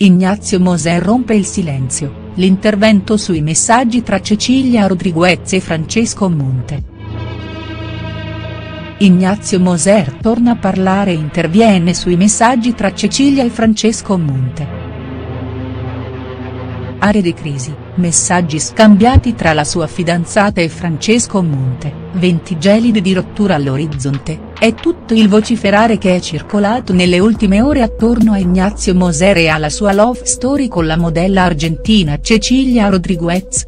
Ignazio Moser rompe il silenzio, l'intervento sui messaggi tra Cecilia Rodriguez e Francesco Monte. Ignazio Moser torna a parlare e interviene sui messaggi tra Cecilia e Francesco Monte. Aree di crisi, messaggi scambiati tra la sua fidanzata e Francesco Monte, venti gelidi di rottura all'orizzonte, è tutto il vociferare che è circolato nelle ultime ore attorno a Ignazio Moser e alla sua love story con la modella argentina Cecilia Rodriguez.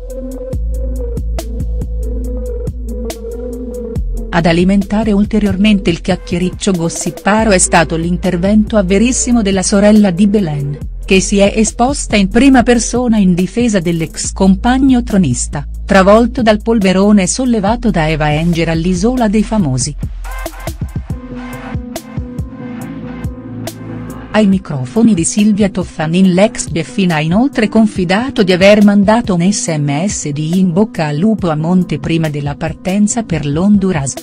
Ad alimentare ulteriormente il chiacchiericcio gossiparo è stato l'intervento a Verissimo della sorella di Belen che si è esposta in prima persona in difesa dell'ex compagno tronista, travolto dal polverone sollevato da Eva Enger all'Isola dei Famosi. Ai microfoni di Silvia Toffanin l'ex Bieffina ha inoltre confidato di aver mandato un sms di in bocca al lupo a Monte prima della partenza per l'Honduras.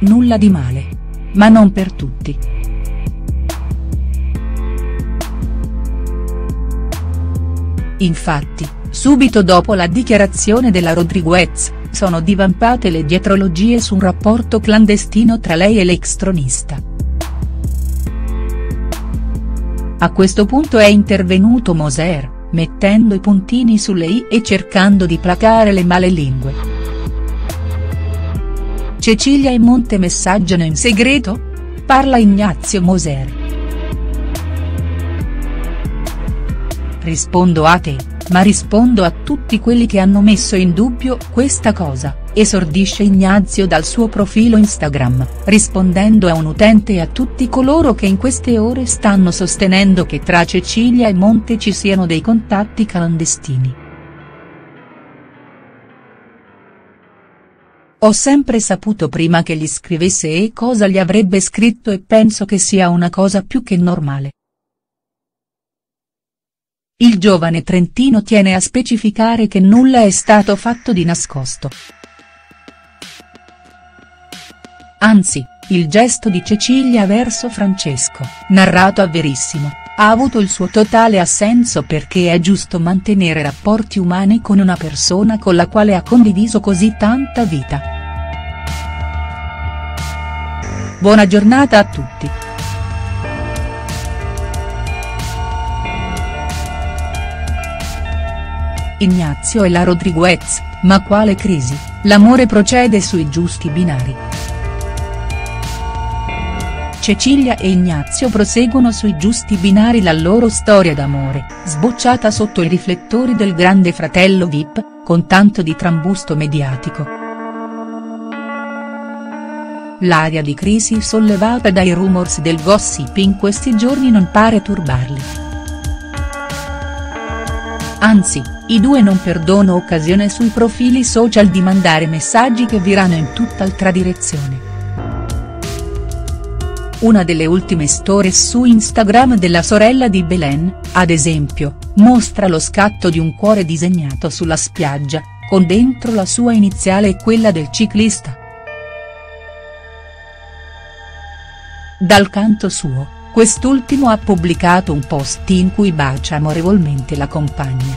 Nulla di male. Ma non per tutti. Infatti, subito dopo la dichiarazione della Rodriguez, sono divampate le dietrologie su un rapporto clandestino tra lei e l'ex tronista. A questo punto è intervenuto Moser, mettendo i puntini sulle i e cercando di placare le male lingue. Cecilia e Monte messaggiano in segreto? Parla Ignazio Moser. Rispondo a te, ma rispondo a tutti quelli che hanno messo in dubbio questa cosa, esordisce Ignazio dal suo profilo Instagram, rispondendo a un utente e a tutti coloro che in queste ore stanno sostenendo che tra Cecilia e Monte ci siano dei contatti clandestini. Ho sempre saputo prima che gli scrivesse e cosa gli avrebbe scritto e penso che sia una cosa più che normale. Il giovane trentino tiene a specificare che nulla è stato fatto di nascosto. Anzi, il gesto di Cecilia verso Francesco, narrato a Verissimo, ha avuto il suo totale assenso perché è giusto mantenere rapporti umani con una persona con la quale ha condiviso così tanta vita. Buona giornata a tutti. Ignazio e la Rodriguez, ma quale crisi, l'amore procede sui giusti binari. Cecilia e Ignazio proseguono sui giusti binari la loro storia d'amore, sbocciata sotto i riflettori del grande fratello Vip, con tanto di trambusto mediatico. L'aria di crisi sollevata dai rumors del gossip in questi giorni non pare turbarli. Anzi, i due non perdono occasione sui profili social di mandare messaggi che virano in tutt'altra direzione. Una delle ultime stories su Instagram della sorella di Belen, ad esempio, mostra lo scatto di un cuore disegnato sulla spiaggia, con dentro la sua iniziale e quella del ciclista. Dal canto suo, quest'ultimo ha pubblicato un post in cui bacia amorevolmente la compagna.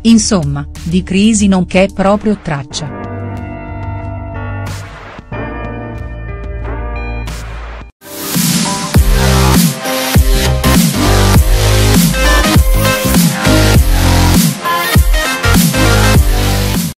Insomma, di crisi non c'è proprio traccia.